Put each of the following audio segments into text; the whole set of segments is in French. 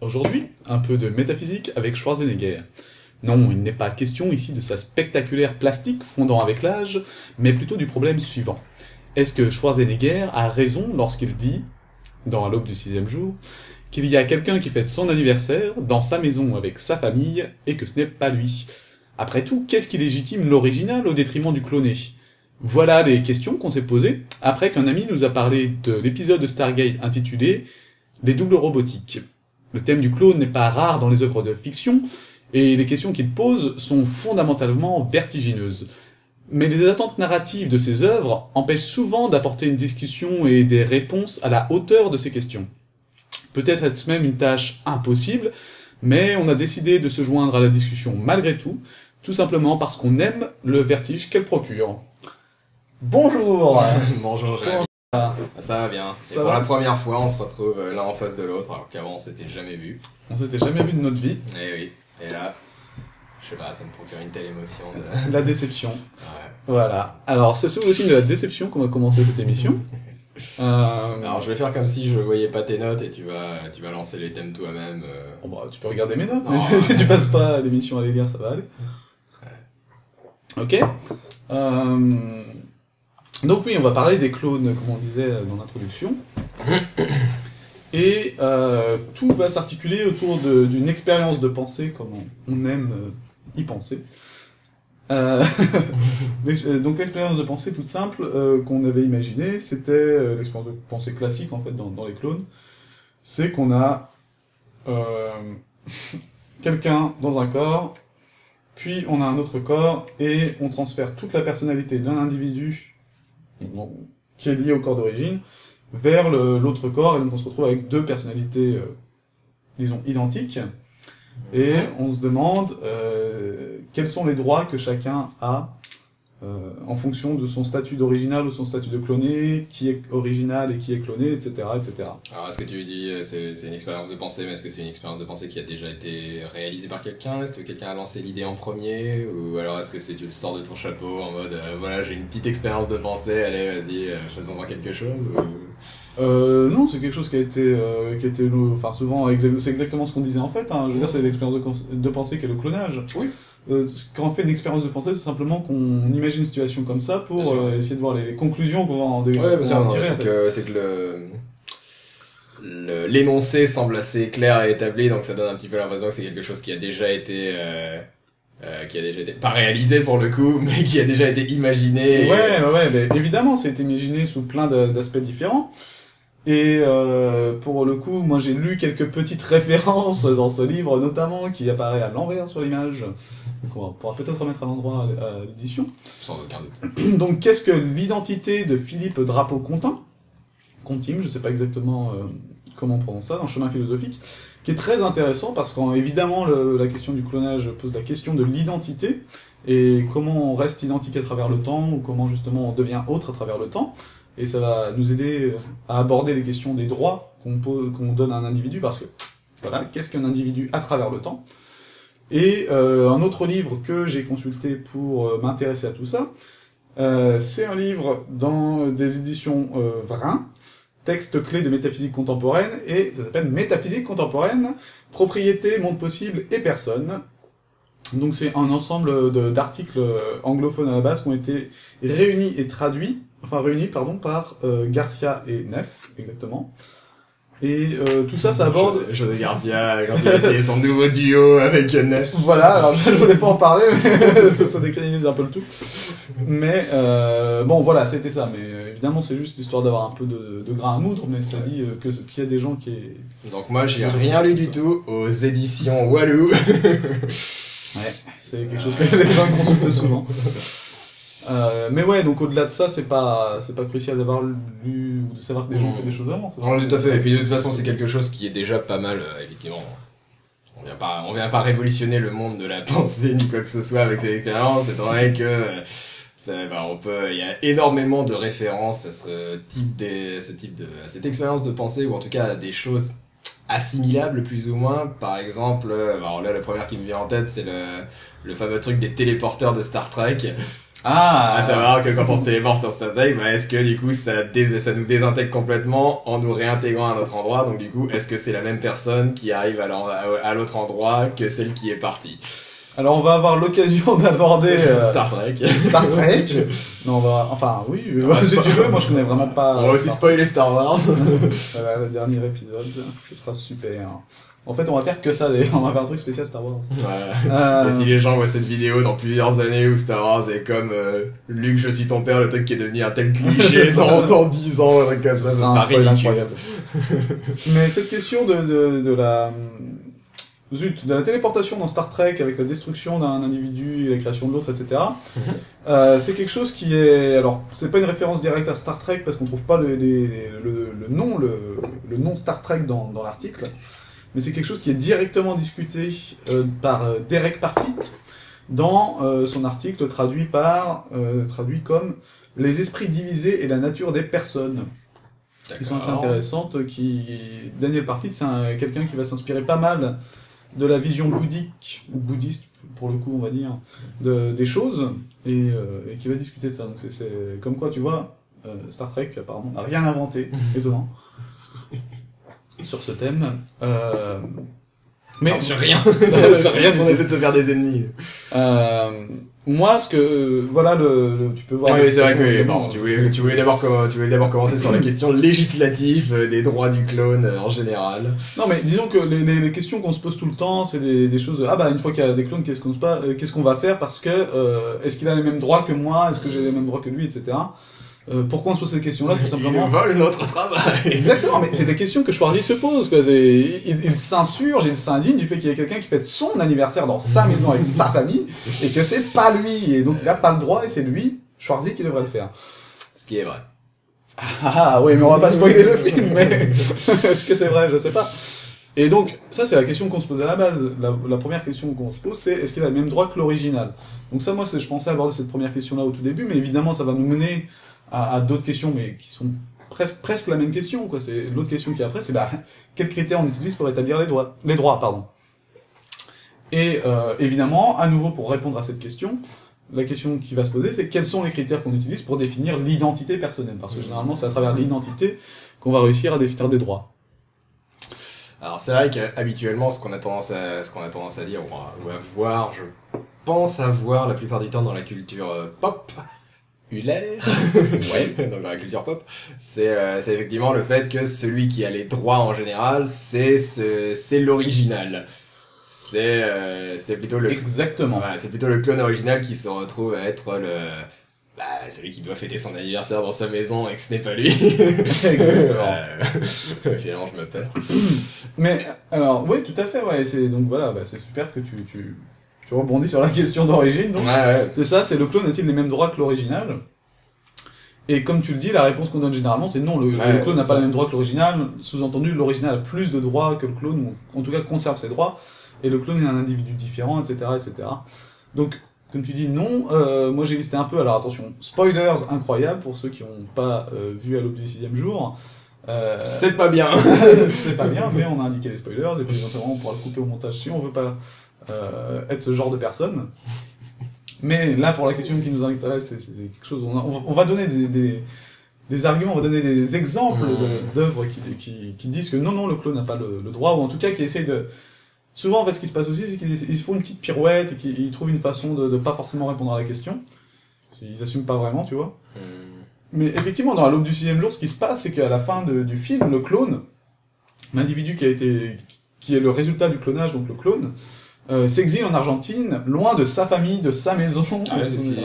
Aujourd'hui, un peu de métaphysique avec Schwarzenegger. Non, il n'est pas question ici de sa spectaculaire plastique fondant avec l'âge, mais plutôt du problème suivant. Est-ce que Schwarzenegger a raison lorsqu'il dit, dans l'aube du sixième jour, qu'il y a quelqu'un qui fête son anniversaire dans sa maison avec sa famille et que ce n'est pas lui? Après tout, qu'est-ce qui légitime l'original au détriment du cloné? Voilà les questions qu'on s'est posées après qu'un ami nous a parlé de l'épisode de Stargate intitulé Les doubles robotiques. Le thème du clone n'est pas rare dans les œuvres de fiction, et les questions qu'il pose sont fondamentalement vertigineuses. Mais les attentes narratives de ces œuvres empêchent souvent d'apporter une discussion et des réponses à la hauteur de ces questions. Peut-être est-ce même une tâche impossible, mais on a décidé de se joindre à la discussion malgré tout, tout simplement parce qu'on aime le vertige qu'elle procure. Bonjour Bonjour, Jérémy. Ça va bien. Ça Et pour la première fois, on se retrouve euh, l'un en face de l'autre, alors qu'avant on s'était jamais vu. On s'était jamais vu de notre vie. Et oui. Et là, je sais pas, ça me procure une telle émotion de. La déception. Ouais. Voilà. Alors, c'est sous le signe de la déception qu'on va commencer cette émission. Euh, Alors je vais faire comme si je voyais pas tes notes et tu vas, tu vas lancer les thèmes toi-même. euh. Bon bah, tu peux regarder mes notes. Oh. si tu passes pas l'émission à les lire, ça va aller. Ok. Euh, Donc oui, on va parler des clones, comme on disait dans l'introduction. Et euh, tout va s'articuler autour d'une expérience de pensée, comme on, aime euh, y penser. Euh, euh, donc l'expérience de pensée toute simple qu'on avait imaginée, c'était l'expérience de pensée classique en fait dans, dans les clones. C'est qu'on a quelqu'un dans un corps, puis on a un autre corps, et on transfère toute la personnalité d'un individu qui est lié au corps d'origine vers l'autre corps, et donc on se retrouve avec deux personnalités, euh, disons, identiques, et on se demande euh, quels sont les droits que chacun a euh, en fonction de son statut d'original ou son statut de cloné, qui est original et qui est cloné, etc., etc. Alors est-ce que tu dis euh, c'est c'est une expérience de pensée, mais est-ce que c'est une expérience de pensée qui a déjà été réalisée par quelqu'un? Est-ce que quelqu'un a lancé l'idée en premier? Ou alors est-ce que c'est tu le sors de ton chapeau en mode euh, voilà j'ai une petite expérience de pensée, allez vas-y euh, faisons-en quelque chose ou... Euh, non, c'est quelque chose qui a été, euh, qui a été, enfin souvent, c'est exactement ce qu'on disait en fait. Hein. Je veux dire, c'est l'expérience de, cons- de pensée qui est le clonage. Oui. Euh, ce- quand on fait une expérience de pensée, c'est simplement qu'on imagine une situation comme ça pour euh, essayer de voir les, conclusions qu'on va en, dé- Ouais, va en tirer. en c'est fait. que, le, l'énoncé semble assez clair et établi, donc ça donne un petit peu l'impression que c'est quelque chose qui a déjà été, euh, euh, qui a déjà été, pas réalisé pour le coup, mais qui a déjà été imaginé. Ouais, ouais, ouais, mais évidemment, c'est imaginé sous plein d'aspects différents. Et euh, pour le coup, moi j'ai lu quelques petites références dans ce livre, notamment qui apparaît à l'envers sur l'image. Donc on pourra peut-être remettre à l'endroit à- l'édition. Sans aucun doute. Donc, qu'est-ce que l'identité de Philippe Drapeau-Contin Contim, je sais pas exactement euh, comment on prononce ça, dans Chemin philosophique, qui est très intéressant parce qu'évidemment, la question du clonage pose la question de l'identité et comment on reste identique à travers le temps ou comment justement on devient autre à travers le temps. Et ça va nous aider à aborder les questions des droits qu'on donne à un individu parce que, voilà, qu'est-ce qu'un individu à travers le temps? Et euh, un autre livre que j'ai consulté pour euh, m'intéresser à tout ça, euh, c'est un livre dans des éditions euh, Vrin, texte clé de métaphysique contemporaine, et ça s'appelle Métaphysique contemporaine, propriété, monde possible et personne. Donc c'est un ensemble d'articles euh, anglophones à la base qui ont été réunis et traduits, enfin réunis pardon par euh, Garcia et Neff exactement. Et euh, tout ça, ça aborde José, Garcia, quand il a essayé son nouveau duo avec Neuf. Voilà, alors je voulais pas en parler, mais ça, ça décriminalise un peu le tout. Mais euh, bon, voilà, c'était ça. Mais euh, évidemment, c'est juste histoire d'avoir un peu de, de grain à moudre, mais ça dit euh, que qu'il y a des gens qui. Donc moi j'ai rien lu du tout aux éditions Walou. Ouais, c'est quelque chose que les gens consultent souvent. Euh, mais ouais, donc au-delà de ça, c'est pas c'est pas crucial d'avoir lu ou de savoir que des gens ont fait des choses avant. Non, tout à fait. Et puis de toute façon, c'est quelque chose qui est déjà pas mal, euh, effectivement. On vient pas, on vient pas révolutionner le monde de la pensée ni quoi que ce soit avec cette expérience. C'est vrai que euh, ça, bah, on peut, il y a énormément de références à ce type des, ce type de, à cette expérience de pensée ou en tout cas à des choses assimilables plus ou moins. Par exemple, euh, alors là, la première qui me vient en tête, c'est le, le fameux truc des téléporteurs de Star Trek. Ah, À savoir que quand on se téléporte dans Star Trek, bah, est-ce que du coup ça, dés- ça nous désintègre complètement en nous réintégrant à un autre endroit? Donc du coup, est-ce que c'est la même personne qui arrive à l'autre endroit que celle qui est partie? Alors on va avoir l'occasion d'aborder euh, Star Trek. Star Trek. non, on va, enfin oui, euh, va si tu veux, moi je connais vraiment pas. On va aussi Star- spoiler Star Wars. Voilà, le dernier épisode, ce sera super. En fait, on va faire que ça d'ailleurs, on va faire un truc spécial Star Wars. Euh, Et si les gens voient cette vidéo dans plusieurs années où Star Wars est comme euh, Luke, je suis ton père, le truc qui est devenu un tel cliché dans, dans 10 ans, un truc comme ça, ça sera incroyable. Mais cette question de, de, de la zut, de la téléportation dans Star Trek avec la destruction d'un individu et la création de l'autre, etc. euh, c'est quelque chose qui est alors c'est pas une référence directe à Star Trek parce qu'on trouve pas le, les- le, le nom le, le nom Star Trek dans, dans l'article, mais c'est quelque chose qui est directement discuté euh, par euh, Derek Parfit dans euh, son article traduit par euh, traduit comme les esprits divisés et la nature des personnes qui sont assez intéressantes. Qui Daniel Parfit, c'est un- quelqu'un qui va s'inspirer pas mal de la vision bouddhique ou bouddhiste pour le coup, on va dire, de, des choses et, euh, et qui va discuter de ça. Donc c'est- c'est comme quoi, tu vois, euh, Star Trek apparemment n'a rien inventé, étonnant, sur ce thème. Euh, mais Non, sur rien. Sur rien On essaie de se faire des ennemis. euh, moi, ce que voilà, le, le- tu peux voir. Oui, c'est vrai que bon, tu voulais, tu voulais d'abord tu voulais d'abord commencer sur la question législative euh, des droits du clone euh, en général. Non, mais disons que les, les, les questions qu'on se pose tout le temps, c'est des, des choses. Ah bah une fois qu'il y a des clones, qu'est-ce qu'on qu'est-ce qu'on va faire Parce que euh, est-ce qu'il a les mêmes droits que moi? Est-ce que j'ai les mêmes droits que lui, etc. Euh, pourquoi on se pose ces questions-là Tout simplement. volent notre travail. Exactement, mais c'est des questions que Schwarzy se pose. Quoi. Il, il s'insurge, il s'indigne du fait qu'il y ait quelqu'un qui fête son anniversaire dans sa maison avec sa famille et que c'est pas lui. Et donc il a pas le droit et c'est lui, Schwarzy, qui devrait le faire. Ce qui est vrai. Ah oui, mais on va pas spoiler le film, mais est-ce que c'est vrai? Je sais pas. Et donc, ça c'est la question qu'on se pose à la base. La, la première question qu'on se pose, c'est est-ce qu'il a le même droit que l'original? Donc ça, moi, je pensais aborder cette première question-là au tout début, mais évidemment, ça va nous mener à, à d'autres questions, mais qui sont presque presque la même question. quoi. C'est l'autre question qui après, c'est bah, quels critères on utilise pour établir les droits? Les droits, pardon. Et euh, évidemment, à nouveau, pour répondre à cette question, la question qui va se poser, c'est quels sont les critères qu'on utilise pour définir l'identité personnelle? Parce que généralement, c'est à travers l'identité qu'on va réussir à définir des droits. Alors c'est vrai qu'habituellement, ce qu'on a tendance à, ce qu'on a tendance à dire ou à, ou à voir, je pense à voir la plupart du temps dans la culture euh, pop, ulaire, Ouais. donc dans la culture pop, c'est euh, c'est effectivement le fait que celui qui a les droits en général, c'est ce, c'est l'original. C'est euh, c'est plutôt le Exactement. Voilà, c'est plutôt le clone original qui se retrouve à être le bah, celui qui doit fêter son anniversaire dans sa maison et que ce n'est pas lui. Exactement. Euh, finalement, je me perds. Mais alors, oui, tout à fait. Ouais. C'est donc voilà, bah, c'est super que tu, tu tu rebondis sur la question d'origine. Donc Ouais, ouais. c'est ça, c'est le clone a-t-il les mêmes droits que l'original? Et comme tu le dis, la réponse qu'on donne généralement, c'est non. Le, Ouais, le clone n'a pas les mêmes droits que l'original. Sous-entendu, l'original a plus de droits que le clone, ou en tout cas conserve ses droits. Et le clone est un individu différent, etc., etc. Donc comme tu dis, non. Euh, moi, j'ai listé un peu. Alors attention, spoilers incroyables pour ceux qui n'ont pas euh, vu à l'aube du sixième jour. Euh, C'est pas bien. c'est pas bien, mais on a indiqué les spoilers, et puis éventuellement on pourra le couper au montage si on veut pas être ce genre de personne. Mais là, pour la question qui nous intéresse, c'est quelque chose. On, a- on va- on va donner des, des, des arguments, on va donner des exemples de- d'œuvres qui, qui, qui disent que non, non, le clone n'a pas le, le droit, ou en tout cas qui essayent de. Souvent, en fait, ce qui se passe aussi, c'est qu'ils ils font une petite pirouette et qu'ils trouvent une façon de, de pas forcément répondre à la question. Ils assument pas vraiment, tu vois. Mais effectivement, dans la l'aube du sixième jour, ce qui se passe, c'est qu'à la fin de- du film, le clone, l'individu qui a été, qui est le résultat du clonage, donc le clone, euh, s'exile en Argentine, loin de sa famille, de sa maison. Ah ouais, si.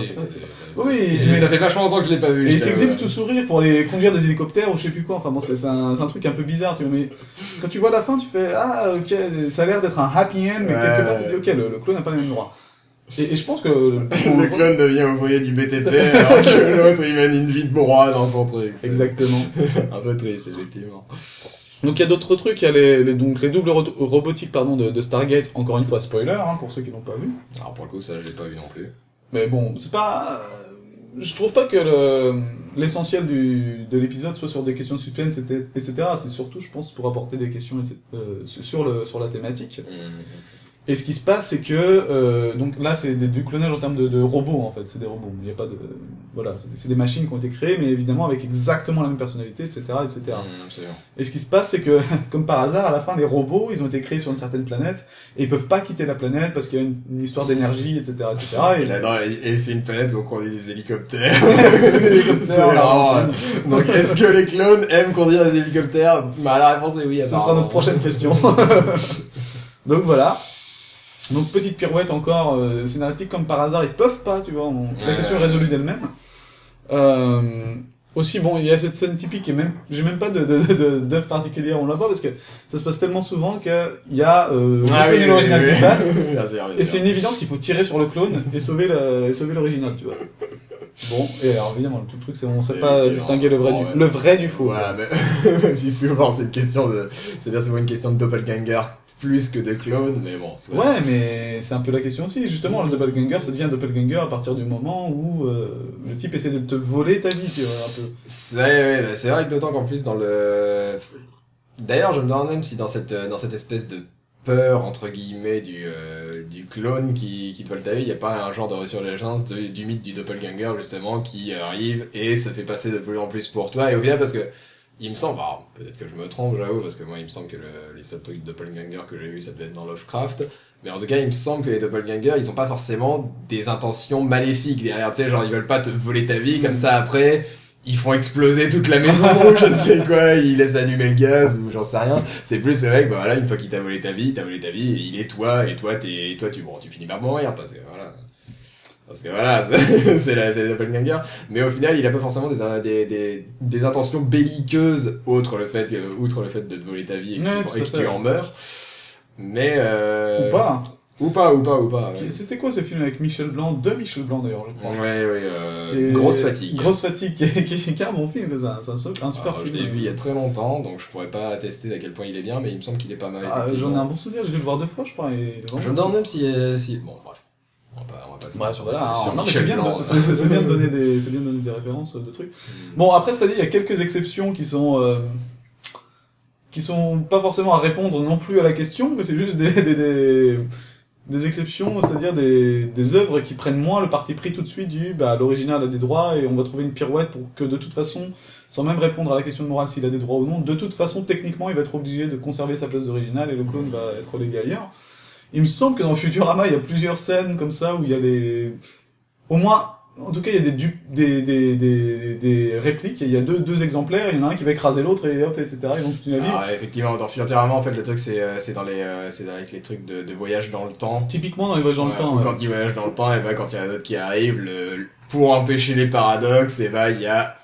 Oui, mais ça fait vachement longtemps que je l'ai pas vu. Et il s'exile tout sourire pour aller conduire des hélicoptères ou je sais plus quoi. Enfin bon, c'est un, truc un peu bizarre, tu vois. Mais quand tu vois la fin, tu fais ah ok, ça a l'air d'être un happy end, mais Ouais. quelque part tu dis ok, le, le clone n'a pas les mêmes droits. Et, et je pense que Le clone devient ouvrier du BTP alors que l'autre il mène une vie de roi dans son truc. Exactement. Un peu triste, effectivement. Donc il y a d'autres trucs, il y a les, les- donc les doubles ro- robotiques pardon de, de Stargate. Encore une fois spoiler hein, pour ceux qui l'ont pas vu. Alors pour le coup, ça je l'ai pas vu non plus. Mais bon, c'est pas. Je trouve pas que le- l'essentiel du de l'épisode soit sur des questions de suspense, etc. C'est surtout, je pense, pour apporter des questions etc., euh, sur le sur la thématique. Mhm. Et ce qui se passe, c'est que euh, donc là, c'est des- du clonage en termes de, de robots en fait. C'est des robots. Il y a pas de voilà, c'est des- des machines qui ont été créées, mais évidemment avec exactement la même personnalité, etc., etc. Mmh. Et ce qui se passe, c'est que, comme par hasard, à la fin, les robots, ils ont été créés sur une certaine planète, et ils peuvent pas quitter la planète parce qu'il y a une, une histoire d'énergie, etc., etc. Et, Et là, non, et- et c'est une planète où on conduit des hélicoptères. la rare. routine. Donc, est-ce que les clones aiment conduire des hélicoptères? Bah, la réponse est oui. Ce sera notre prochaine question. Donc voilà. Donc petite pirouette encore euh, scénaristique comme par hasard, ils peuvent pas, tu vois. on- La question est résolue d'elle-même. Euh, aussi bon, il y a cette scène typique et même j'ai même pas de de, de, d'œuvre particulière, on la voit parce que ça se passe tellement souvent que il y a euh, Ah oui, l'original oui, qui se bien Et c'est une évidence qu'il faut tirer sur le clone et sauver le, et sauver l'original, tu vois. Bon, et alors évidemment, le tout truc, c'est on sait pas distinguer le vrai, bon, du, ouais. le vrai du faux. Voilà, mais- même si souvent c'est une question de, c'est bien souvent une question de doppelganger plus que de clone, mais bon. Ouais, mais c'est un peu la question aussi. Justement, le doppelganger, ça devient un doppelganger à partir du moment où euh, le type essaie de te voler ta vie, tu vois, un peu. C'est ouais, c'est vrai que d'autant qu'en plus dans le. D'ailleurs, je me demande même si dans cette euh, dans cette espèce de peur entre guillemets du euh, du clone qui qui te vole ta vie, il y a pas un genre de ressurgence de- du mythe du doppelganger justement qui arrive et se fait passer de plus en plus pour toi et au final parce que il me semble, alors, peut-être que je me trompe, j'avoue, parce que moi, il me semble que le- les seuls trucs de doppelganger que j'ai eu, ça devait être dans Lovecraft. Mais en tout cas, il me semble que les doppelgangers, ils ont pas forcément des intentions maléfiques derrière, tu sais, genre, ils veulent pas te voler ta vie, comme ça, après, ils font exploser toute la maison, ou je ne sais quoi, ils laissent allumer le gaz, ou j'en sais rien. C'est plus le mec, bah voilà, une fois qu'il t'a volé ta vie, il t'a volé ta vie, il est toi, et toi, t'es, et toi, tu, bon, tu finis par mourir, parce que voilà. Parce que voilà, c'est la, c'est les doppelgangers. Mais au final, il a pas forcément des, des, des, des intentions belliqueuses, outre le fait, outre le fait de te voler ta vie et que, Ouais, tu, et que en meurs. Mais, euh... Ou pas. Ou pas, ou pas, ou pas. Ouais, C'était quoi ce film avec Michel Blanc De Michel Blanc d'ailleurs, je crois. ouais, ouais, euh, grosse fatigue. Grosse fatigue, qui est, un bon film, c'est un, un, su- un super Alors, je film. l'ai vu il y a très longtemps, donc je pourrais pas attester à quel point il est bien, mais il me semble qu'il est pas mal. Ah. J'en ai un bon souvenir, j'ai dû le voir deux fois, je crois. Et... Je me demande même si, euh, si... bon, bref. On va pas, on va pas Bref, sur, voilà, non, mais c'est bien, de, c'est- c'est- c'est bien de donner des, c'est bien de donner des références euh, de trucs. Bon, après, c'est-à-dire, il y a quelques exceptions qui sont, euh, qui sont pas forcément à répondre non plus à la question, mais c'est juste des, des, des, des exceptions, c'est-à-dire des, des œuvres qui prennent moins le parti pris tout de suite du, bah, l'original a des droits et on va trouver une pirouette pour que de toute façon, sans même répondre à la question de morale s'il a des droits ou non, de toute façon, techniquement, il va être obligé de conserver sa place d'original et le clone va être relégué ailleurs. Il me semble que dans Futurama, il y a plusieurs scènes comme ça où il y a des, au moins, en tout cas, il y a des, du- des, des, des, des répliques, il y a deux, deux exemplaires, il y en a un qui va écraser l'autre et hop, etc. Ils vont continuer à vivre. Alors, effectivement, dans Futurama, en fait, le truc, c'est, euh, c'est dans les, euh, c'est avec les trucs de, de voyage dans le temps. Typiquement dans les voyages dans Ouais, le temps. ouais. Quand ils voyagent dans le temps, et ben, quand il y en a d'autres qui arrivent, le, pour empêcher les paradoxes, et ben, il y a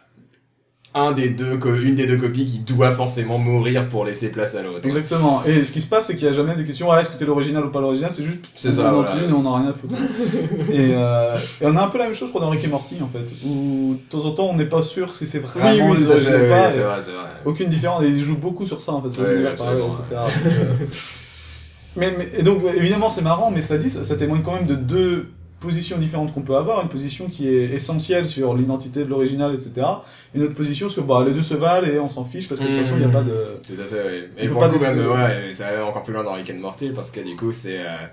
un des deux, une des deux copies qui doit forcément mourir pour laisser place à l'autre. Exactement. Et ce qui se passe, c'est qu'il n'y a jamais de question, ah, est-ce que t'es l'original ou pas l'original, c'est juste, C'est on ça, en voilà. et on en a rien à foutre. et, euh, et on a un peu la même chose, dans Rick et Morty, en fait, où, de temps en temps, on n'est pas sûr si c'est vraiment Oui, oui, les originaux ou oui, pas. c'est et vrai, c'est vrai. Aucune différence, et ils jouent beaucoup sur ça, en fait, sur Ouais, etc. Euh, mais, mais, et donc, évidemment, c'est marrant, mais ça dit, ça, ça témoigne quand même de deux positions différentes qu'on peut avoir. Une position qui est essentielle sur l'identité de l'original, etc. Une autre position sur, bah, les deux se valent et on s'en fiche parce que de toute façon, il n'y a pas de... Tout à fait, oui. Et pour pas le coup, même, ouais, ça va encore plus loin dans Rick and Morty, parce que du coup, c'est, euh,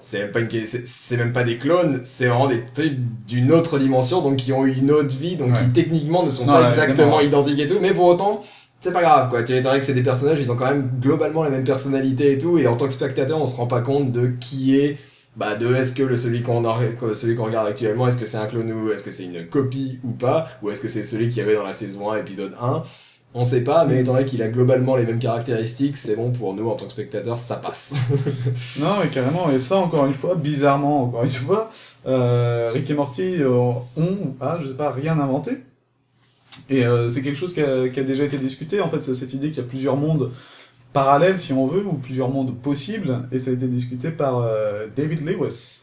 c'est même pas une, c'est c'est même pas des clones, c'est vraiment des trucs d'une autre dimension, donc qui ont eu une autre vie, donc Ouais. qui techniquement ne sont Non, pas ouais, exactement identiques et tout, mais pour autant, c'est pas grave, quoi. Tu es vrai que c'est des personnages, ils ont quand même globalement la même personnalité et tout, et en tant que spectateur, on se rend pas compte de qui est, bah, de est-ce que le celui qu'on celui qu'on regarde actuellement, est-ce que c'est un clone ou est-ce que c'est une copie ou pas, ou est-ce que c'est celui qu'il y avait dans la saison 1, épisode 1. On sait pas, mais étant donné qu'il a globalement les mêmes caractéristiques, c'est bon pour nous en tant que spectateurs, ça passe. Non, mais carrément, et ça, encore une fois, bizarrement, encore une fois, euh, Rick et Morty euh, ont, ou a, je sais pas, rien inventé. Et euh, c'est quelque chose qui a, qui a déjà été discuté, en fait, cette idée qu'il y a plusieurs mondes parallèles, si on veut, ou plusieurs mondes possibles, et ça a été discuté par euh, David Lewis.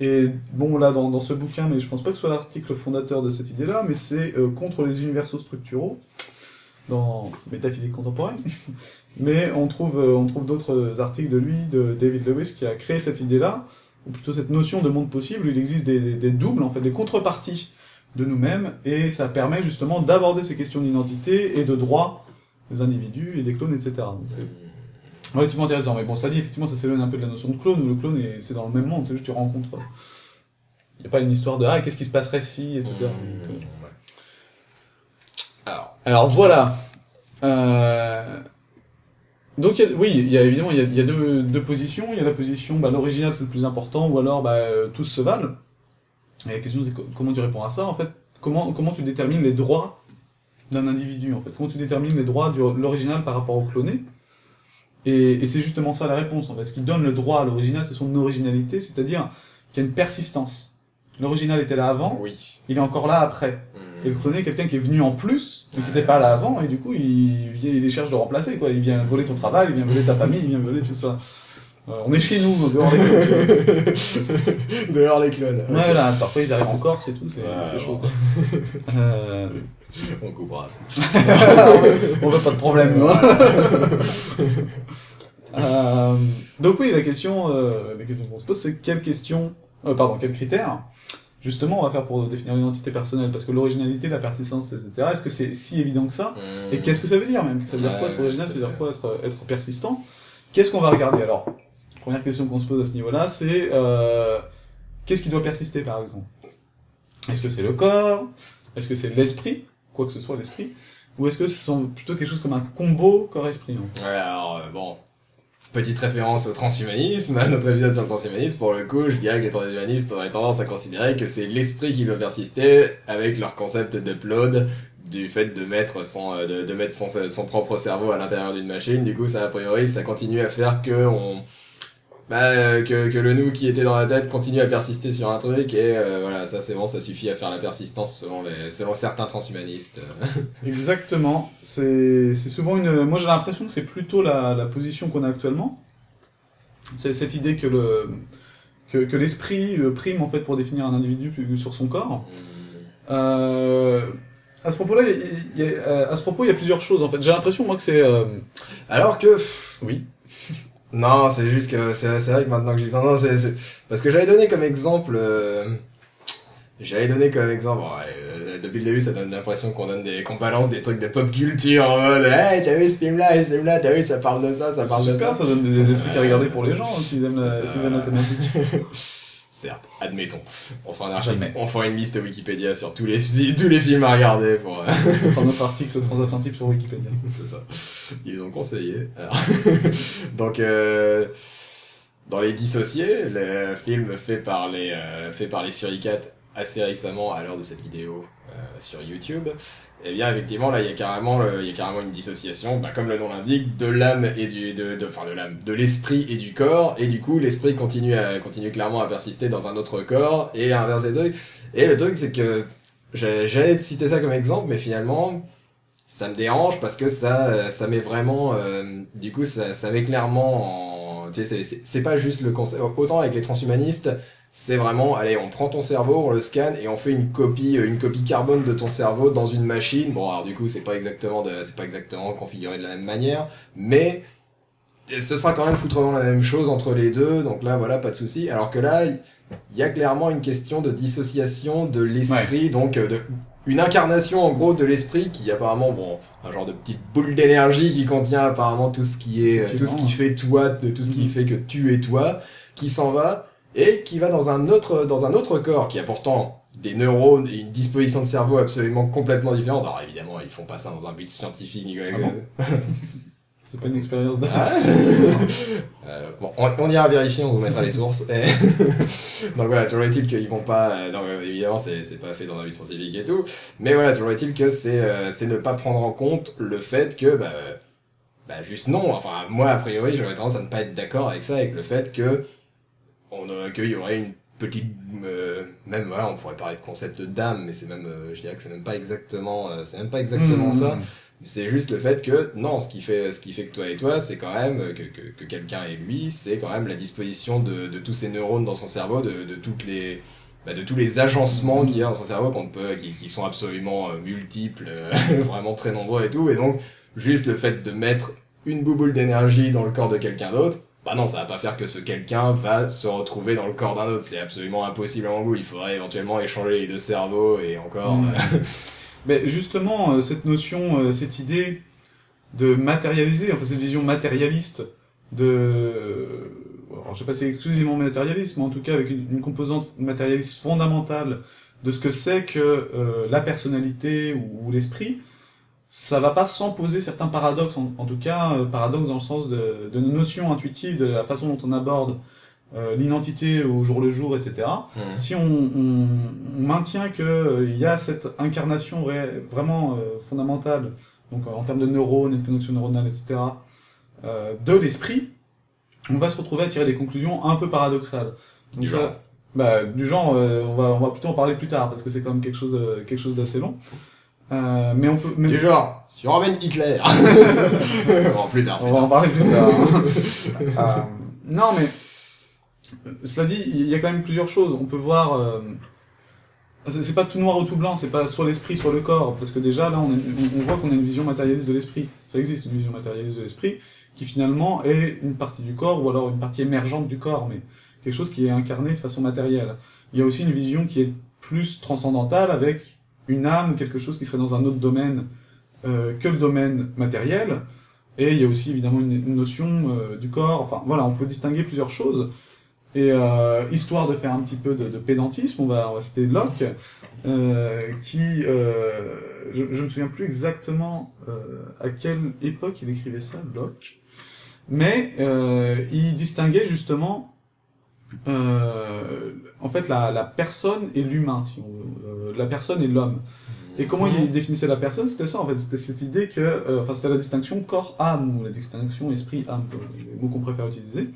Et bon, là, dans, dans ce bouquin, mais je pense pas que ce soit l'article fondateur de cette idée-là, mais c'est euh, contre les universaux structuraux, dans Métaphysique contemporaine. Mais on trouve, euh, on trouve d'autres articles de lui, de David Lewis, qui a créé cette idée-là, ou plutôt cette notion de monde possible, où il existe des, des doubles, en fait, des contreparties de nous-mêmes, et ça permet justement d'aborder ces questions d'identité et de droit des individus et des clones, etc. Donc, c'est- Ouais, effectivement intéressant. Mais bon, ça dit, effectivement, ça s'éloigne un peu de la notion de clone, où le clone, est- c'est dans le même monde, c'est juste tu rencontres. Il n'y a pas une histoire de ah, qu'est-ce qui se passerait si, etc. Mmh, Donc, euh, ouais. Alors, Alors voilà. Euh... Donc y a- oui, il y a évidemment il y a, y a deux, deux positions. Il y a la position, bah, l'original c'est le plus important, ou alors bah, euh, tous se valent. Et la question c'est co- comment tu réponds à ça en fait? Comment comment tu détermines les droits d'un individu en fait. Comment tu détermines les droits de l'original par rapport au cloné. Et, et c'est justement ça la réponse en fait. Ce qui donne le droit à l'original, c'est son originalité, c'est-à-dire qu'il y a une persistance. L'original était là avant, oui. il est encore là après. Mmh. Et le cloné, quelqu'un qui est venu en plus, mais qui n'était pas là avant, et du coup, il, vient, il cherche de remplacer, quoi. Il vient voler ton travail, il vient voler ta famille, il vient voler tout ça. Euh, on est chez nous, dehors des clones. Dehors les clones. Ouais, voilà, parfois ils arrivent en Corse et tout, c'est c'est chaud, quoi. Euh, On coupera. on veut pas de problème, hein. Euh, donc oui, la question, euh, la question qu'on se pose, c'est quelle question, euh, pardon, quels critères, justement, on va faire pour définir l'identité personnelle, parce que l'originalité, la persistance, etc., est-ce que c'est si évident que ça? Mmh. Et qu'est-ce que ça veut dire même? Ça veut dire quoi être original Ça veut dire quoi être, être persistant? Qu'est-ce qu'on va regarder? Alors Première question qu'on se pose à ce niveau-là, c'est qu'est-ce qui doit persister par exemple? Est-ce que c'est le corps? Est-ce que c'est l'esprit? Quoi que ce soit l'esprit Ou est-ce que ce sont plutôt quelque chose comme un combo corps-esprit hein? Alors, euh, bon. Petite référence au transhumanisme, à notre épisode sur le transhumanisme. Pour le coup, je dirais que les transhumanistes auraient tendance à considérer que c'est l'esprit qui doit persister avec leur concept d'upload, du fait de mettre son, euh, propre cerveau à l'intérieur d'une machine. Du coup, ça, a priori, ça continue à faire que on, bah, euh, que, que le nous qui était dans la tête continue à persister sur un truc et euh, voilà, ça c'est bon, ça suffit à faire la persistance selon les, selon certains transhumanistes. Exactement. C'est c'est souvent une. Moi j'ai l'impression que c'est plutôt la, la position qu'on a actuellement. C'est cette idée que le que, que l'esprit prime en fait pour définir un individu sur son corps. Euh, à ce propos-là, euh, à ce propos, il y a plusieurs choses en fait. J'ai l'impression moi que c'est euh, Alors que, pff, oui. Non, c'est juste que c'est c'est vrai que maintenant que j'y pense, non, c'est parce que j'avais donné comme exemple, euh, j'avais donné comme exemple. bon, euh, depuis le début, ça donne l'impression qu'on donne des, qu'on balance des trucs de pop culture en mode, hey, t'as vu ce film-là, ce film-là, t'as vu, ça parle de ça, ça parle de super, ça. ça donne des, des trucs à regarder pour les gens s'ils aiment, s'ils aiment la thématique. Certes, admettons. On fera un article, Jamais. on fera une liste Wikipédia sur tous les tous les films à regarder pour. euh, On fera notre article transatlantique sur Wikipédia. c'est ça. Ils ont conseillé. Alors, Donc, euh, dans les dissociés, le film fait par les euh, fait par les Suricates assez récemment à l'heure de cette vidéo euh, sur YouTube. Eh bien, effectivement, là, il y a carrément, il y a carrément une dissociation, bah, comme le nom l'indique, de l'âme et du, de, de, enfin, de l'âme, de l'esprit et du corps, et du coup, l'esprit continue à, continue clairement à persister dans un autre corps, et à inverser le truc. Et le truc, c'est que, j'allais te citer ça comme exemple, mais finalement, ça me dérange parce que ça, ça met vraiment, euh, du coup, ça, ça met clairement en, tu sais, c'est pas juste le concept, autant avec les transhumanistes, c'est vraiment, allez, on prend ton cerveau, on le scanne et on fait une copie, euh, une copie carbone de ton cerveau dans une machine. Bon, alors du coup, c'est pas exactement c'est pas exactement configuré de la même manière, mais ce sera quand même foutrement la même chose entre les deux. Donc là, voilà, pas de souci. Alors que là, il y a clairement une question de dissociation de l'esprit, donc euh, de une incarnation en gros de l'esprit qui apparemment bon un genre de petite boule d'énergie qui contient apparemment tout ce qui est euh, tout ce qui fait toi de tout ce qui fait que tu es toi qui s'en va et qui va dans un autre dans un autre corps qui a pourtant des neurones et une disposition de cerveau absolument complètement différente. Alors évidemment, ils font pas ça dans un but scientifique que Ah bon. C'est pas une expérience. Ah. Euh, bon, on, on ira vérifier, on vous mettra les sources. Donc voilà, toujours est-il qu'ils vont pas. euh, donc, euh, évidemment, c'est pas fait dans un but scientifique et tout. Mais voilà, toujours est-il que c'est euh, ne pas prendre en compte le fait que bah, euh, bah juste non. Enfin, moi a priori, j'aurais tendance à ne pas être d'accord avec ça, avec le fait que on aurait- y aurait une petite euh, même voilà, on pourrait parler de concept d'âme, mais c'est même, euh, je dirais que c'est même pas exactement, euh, c'est même pas exactement Mmh. ça. C'est juste le fait que non, ce qui fait ce qui fait que toi et toi, c'est quand même que que, que quelqu'un et lui, c'est quand même la disposition de, de tous ces neurones dans son cerveau, de, de toutes les bah, de tous les agencements qu'il y a dans son cerveau qu'on peut qui, qui sont absolument euh, multiples, euh, vraiment très nombreux et tout et donc juste le fait de mettre une bouboule d'énergie dans le corps de quelqu'un d'autre, bah non, ça va pas faire que ce quelqu'un va se retrouver dans le corps d'un autre, c'est absolument impossible à mon goût, il faudrait éventuellement échanger les deux cerveaux et encore. Mm. euh, Mais justement, euh, cette notion, euh, cette idée de matérialiser, enfin cette vision matérialiste de, alors je sais pas si c'est exclusivement matérialiste, mais en tout cas avec une, composante matérialiste fondamentale de ce que c'est que euh, la personnalité ou l'esprit, ça va pas sans poser certains paradoxes, en, en tout cas euh, paradoxes dans le sens de, de nos notions intuitives, de la façon dont on aborde euh, l'identité au jour le jour, etc. Mhm. Si on, on, on maintient que euh, y a cette incarnation ré- vraiment euh, fondamentale, donc euh, en termes de neurones et de connexions neuronales, etc., euh, de l'esprit, on va se retrouver à tirer des conclusions un peu paradoxales. Donc Du ça- genre bah, du genre, euh, on va on va plutôt en parler plus tard parce que c'est quand même quelque chose euh, quelque chose d'assez long. Euh, mais on peut mais Du genre, si on ramène Hitler. bon, plus tard, plus on va en parler plus tard. Euh, non mais cela dit, il y a quand même plusieurs choses. On peut voir. euh, c'est c'est pas tout noir ou tout blanc. C'est pas soit l'esprit soit le corps parce que déjà là on, a- on- on voit qu'on a une vision matérialiste de l'esprit. Ça existe une vision matérialiste de l'esprit qui finalement est une partie du corps ou alors une partie émergente du corps, mais quelque chose qui est incarné de façon matérielle. Il y a aussi une vision qui est plus transcendantale avec une âme quelque chose qui serait dans un autre domaine euh, que le domaine matériel. Et il y a aussi évidemment une, notion euh, du corps. Enfin voilà, on peut distinguer plusieurs choses. Et euh, histoire de faire un petit peu de, de pédantisme, on va, on va citer Locke, euh, qui, euh, je, je me souviens plus exactement euh, à quelle époque il écrivait ça, Locke, mais il distinguait justement euh, en fait la, la personne et l'humain, si on veut, euh, la personne et l'homme. Et comment il définissait la personne? C'était ça en fait, c'était cette idée que, euh, enfin c'était la distinction corps-âme ou la distinction esprit-âme, les mots qu'on préfère utiliser.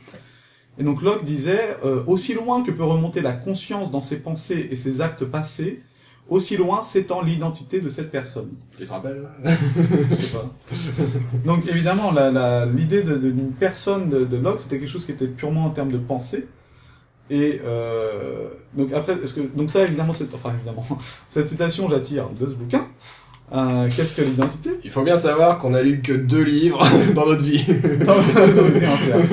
Et donc Locke disait euh, aussi loin que peut remonter la conscience dans ses pensées et ses actes passés, aussi loin s'étend l'identité de cette personne. Tu te rappelles? Je sais pas. Donc évidemment, la- la- l'idée de- de- d'une personne de, de Locke, c'était quelque chose qui était purement en termes de pensée. Et euh, donc après, est-ce que donc ça évidemment, c'est enfin évidemment, cette citation j'attire de ce bouquin. Euh, Qu'est-ce que l'identité? Il faut bien savoir qu'on a lu que deux livres dans notre vie.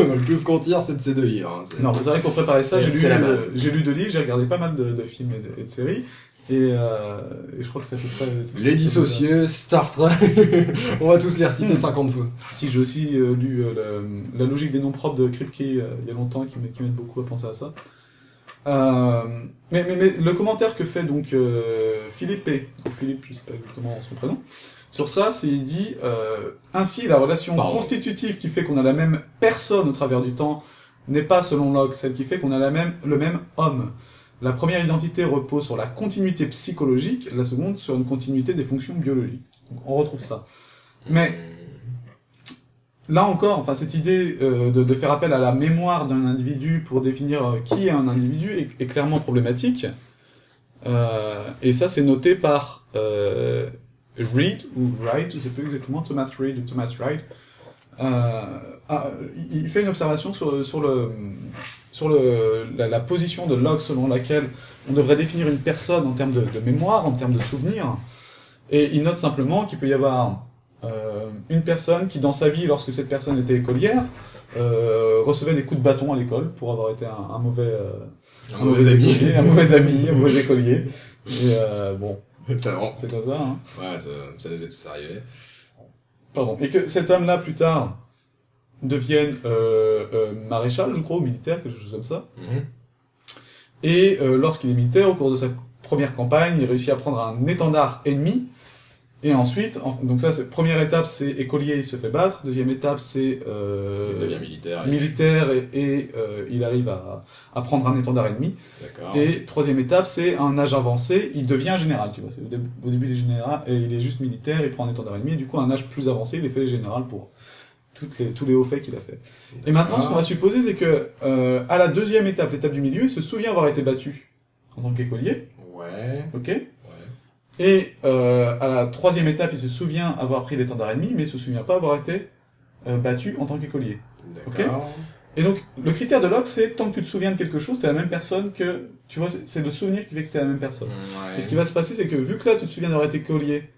Donc tout ce qu'on tire, c'est de ces deux livres. hein. Non, c'est vrai que pour préparer ça, j'ai lu, lu deux livres, j'ai regardé pas mal de, de films et de, et de séries, et, euh, et je crois que c'est à peu près... Les dissocieux, Star Trek, on va tous les reciter Hmm. 50 fois. dire. Si, j'ai aussi euh, lu euh, La logique des noms propres de Kripke euh, il y a longtemps, qui m'aide beaucoup à penser à ça. Euh, mais, mais, mais le commentaire que fait donc euh, Philippe, ou Philippe, je sais pas exactement son prénom, sur ça, c'est il dit euh, ainsi la relation Pardon. constitutive qui fait qu'on a la même personne au travers du temps n'est pas selon Locke celle qui fait qu'on a la même le même homme. La première identité repose sur la continuité psychologique, la seconde sur une continuité des fonctions biologiques. On retrouve ça. Mais là encore, enfin cette idée euh, de, faire appel à la mémoire d'un individu pour définir euh, qui est un individu est, clairement problématique. Euh, et ça, c'est noté par Reed ou Wright, je sais plus exactement, Thomas Reed ou Thomas Wright. Ah, il il fait une observation sur, sur le sur le, la, la position de Locke selon laquelle on devrait définir une personne en termes de, de mémoire, en termes de souvenirs. Et il note simplement qu'il peut y avoir euh, une personne qui, dans sa vie, lorsque cette personne était écolière, euh, recevait des coups de bâton à l'école pour avoir été un, un mauvais, euh, Un mauvais ami. écolier, un mauvais ami, un mauvais écolier. Et euh, bon, c'est comme ça. Hein. Ouais, ça, ça nous est tous arrivé. Pardon. Et que cet homme-là, plus tard, devienne euh, euh, maréchal, je crois, ou militaire, quelque chose comme ça. Mhm. Et euh, lorsqu'il est militaire, au cours de sa première campagne, il réussit à prendre un étendard ennemi. Et ensuite, en- donc ça, c'est première étape, c'est écolier, il se fait battre. Deuxième étape, c'est euh, Il devient militaire. et- militaire et, et, euh, il arrive à, à prendre un étendard ennemi. Et troisième étape, c'est un âge avancé, il devient général, tu vois. C'est au, début, au début, il est général, et il est juste militaire, il prend un étendard ennemi, et du coup, à un âge plus avancé, il est fait général pour toutes les, tous les hauts faits qu'il a fait. Et maintenant, ce qu'on va supposer, c'est que, euh, à la deuxième étape, l'étape du milieu, il se souvient avoir été battu en tant qu'écolier, Ouais. ok Ouais. Et euh, à la troisième étape, il se souvient avoir pris l'étendard ennemi, mais il se souvient pas avoir été euh, battu en tant qu'écolier. D'accord. Et donc, le critère de Locke, c'est tant que tu te souviens de quelque chose, t'es la même personne que, tu vois, c'est le souvenir qui fait que c'est la même personne. Ouais. Et ce qui va se passer, c'est que vu que là, tu te souviens d'avoir été collier,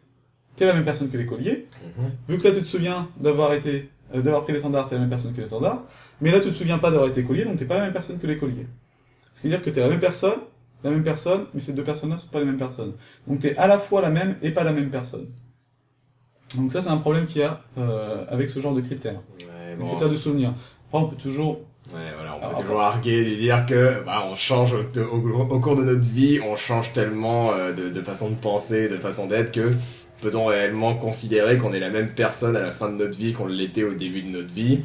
t'es la même personne que l'écolier. Mhm. Vu que là, tu te souviens d'avoir été, d'avoir pris l'étendard, t'es la même personne que l'étendard. Mais là, tu te souviens pas d'avoir été collier, donc t'es pas la même personne que l'écolier. C'est-à-dire que t'es la même personne, la même personne, mais ces deux personnes-là sont pas les mêmes personnes. Donc t'es à la fois la même et pas la même personne. Donc ça, c'est un problème qu'il y a euh, avec ce genre de critères. Ouais, Les bon. critères de souvenir. Après, on peut toujours Ouais, voilà, on peut Alors, toujours arguer et dire que bah, on change au, au- au cours de notre vie, on change tellement euh, de, de façon de penser, de façon d'être que peut-on réellement considérer qu'on est la même personne à la fin de notre vie qu'on l'était au début de notre vie?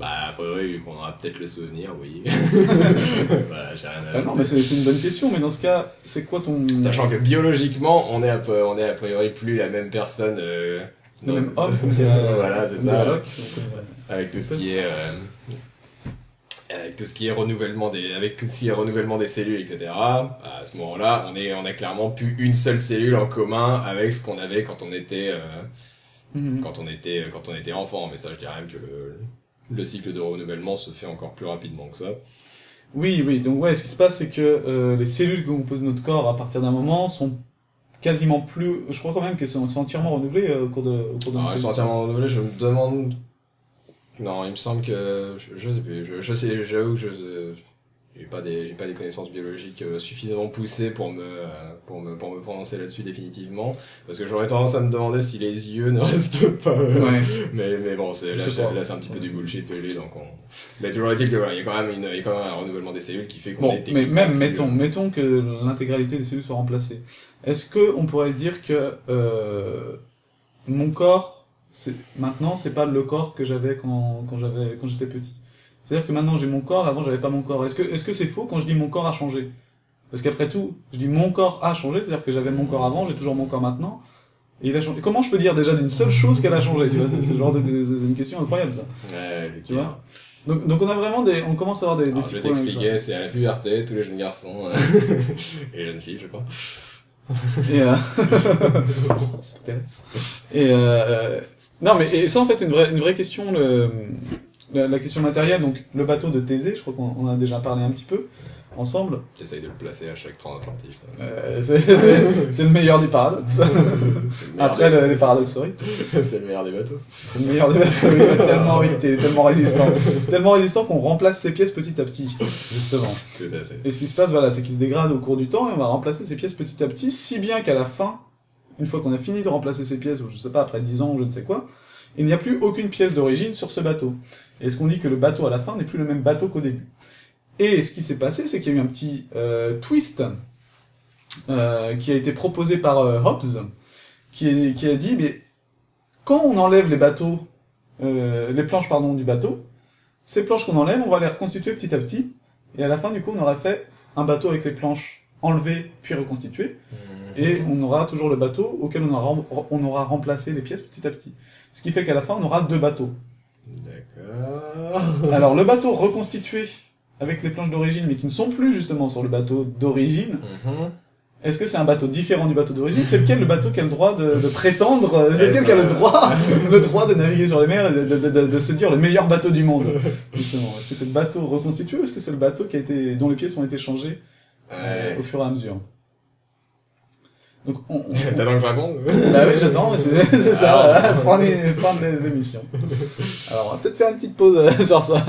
Bah, a priori, on aura peut-être le souvenir, oui. voilà, j'ai rien à Ah non, mais c'est une bonne question, mais dans ce cas, c'est quoi ton... Sachant que biologiquement, on est on est a priori plus la même personne. Euh, Le dans- même homme, voilà, c'est comme ça. donc, euh, avec tout ce qui est euh, avec tout ce qui est renouvellement des avec tout ce qui est renouvellement des cellules etc à ce moment-là on est on a clairement plus une seule cellule en commun avec ce qu'on avait quand on était euh, mhm. quand on était quand on était enfant mais ça je dirais même que le, le cycle de renouvellement se fait encore plus rapidement que ça Oui, oui. Donc ouais, ce qui se passe, c'est que euh, les cellules qui composent notre corps à partir d'un moment sont quasiment plus. Je crois quand même qu'elles sont, entièrement renouvelées euh, au cours de. Au cours de Alors, notre elles sont entièrement renouvelées, je me demande non il me semble que je, je sais plus je, je sais j'avoue que je j'ai pas des j'ai pas des connaissances biologiques euh, suffisamment poussées pour me euh, pour me pour me prononcer là-dessus définitivement parce que j'aurais tendance à me demander si les yeux ne restent pas euh, Ouais. mais mais bon c'est là, c'est un petit peu du bullshit que j'ai donc on mais toujours est-il que voilà il y a quand même une il y a quand même un renouvellement des cellules qui fait qu'on Bon, est mais même mettons, mettons que l'intégralité des cellules soit remplacée. Est-ce que on pourrait dire que euh, mon corps, maintenant, c'est pas le corps que j'avais quand quand j'avais quand j'étais petit. C'est-à-dire que maintenant j'ai mon corps, avant j'avais pas mon corps. Est-ce que est-ce que c'est faux quand je dis mon corps a changé? Parce qu'après tout, je dis mon corps a changé, c'est-à-dire que j'avais mon corps avant, j'ai toujours mon corps maintenant. Et il a changé. Comment je peux dire déjà d'une seule chose qu'elle a changé? Tu vois, c'est le genre de c'est une question incroyable ça. ouais, Tu vois? Donc donc on a vraiment des, on commence à avoir des, des Alors, petits je vais t'expliquer, c'est à la puberté, tous les jeunes garçons euh, et les jeunes filles, je crois. Et euh... Et euh... non, mais et ça en fait c'est une vraie une vraie question le la, la question matérielle. Donc le bateau de Thésée, je crois qu'on on en a déjà parlé un petit peu ensemble. J'essaye de le placer à chaque transatlantique. Euh, c'est le meilleur des paradoxes. C'est le meilleur Après des- le, les paradoxories, C'est le meilleur des bateaux. c'est le meilleur des bateaux. Il est tellement oui, tellement résistant, tellement résistant qu'on remplace ses pièces petit à petit, justement. Tout à fait. Et ce qui se passe, voilà, c'est qu'il se dégrade au cours du temps et on va remplacer ces pièces petit à petit, si bien qu'à la fin, une fois qu'on a fini de remplacer ces pièces, ou je sais pas, après 10 ans ou je ne sais quoi, il n'y a plus aucune pièce d'origine sur ce bateau. Et est-ce qu'on dit que le bateau à la fin n'est plus le même bateau qu'au début. Et ce qui s'est passé, c'est qu'il y a eu un petit euh, twist euh, qui a été proposé par euh, Hobbes, qui, est- qui a dit, mais quand on enlève les bateaux, euh, les planches pardon du bateau, ces planches qu'on enlève, on va les reconstituer petit à petit, et à la fin du coup, on aura fait un bateau avec les planches enlevées puis reconstituées, et on aura toujours le bateau auquel on aura, rem- on aura remplacé les pièces petit à petit. Ce qui fait qu'à la fin, on aura deux bateaux. D'accord. Alors, le bateau reconstitué avec les planches d'origine, mais qui ne sont plus justement sur le bateau d'origine, Mhm. est-ce que c'est un bateau différent du bateau d'origine? C'est lequel le bateau qui a le droit de, de prétendre C'est Eh lequel qui a le ben, droit, le droit de naviguer sur les mers et de, de, de- de se dire le meilleur bateau du monde Justement, est-ce que c'est le bateau reconstitué ou est-ce que c'est le bateau qui a été, dont les pièces ont été changées euh, au fur et à mesure? Donc, on, on- T'attends que je réponde Bah oui, j'attends, c'est ça, Ah. fin des, fin des émissions. Alors, on va peut-être faire une petite pause euh, sur ça.